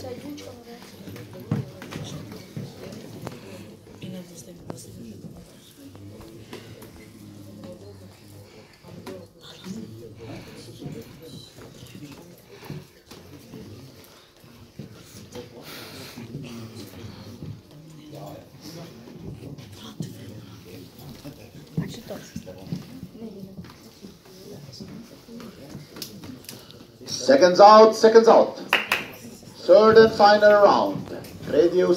Çay güç olarak Seconds out, seconds out. Third and final round. Tredje och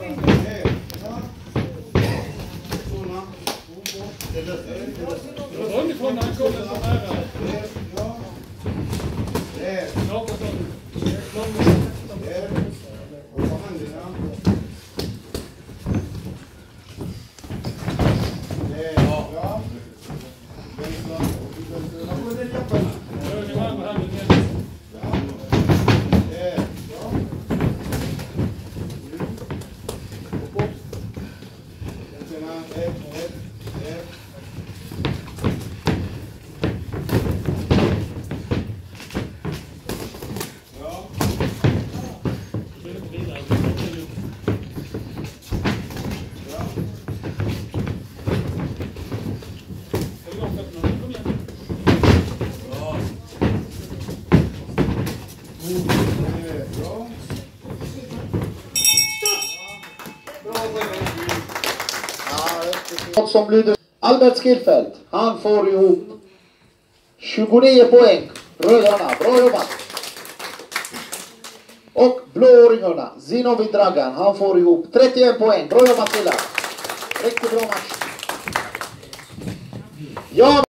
ifrån när han kommer så nära. Jakobsson. Höger som lyder Albert Skillfelt, han får ihop 29 poäng. Rödarna, bra jobbat! Och blåringarna, Zinovi Dragan, han får ihop 31 poäng. Bra jobbat killar! Riktigt bra match. Ja,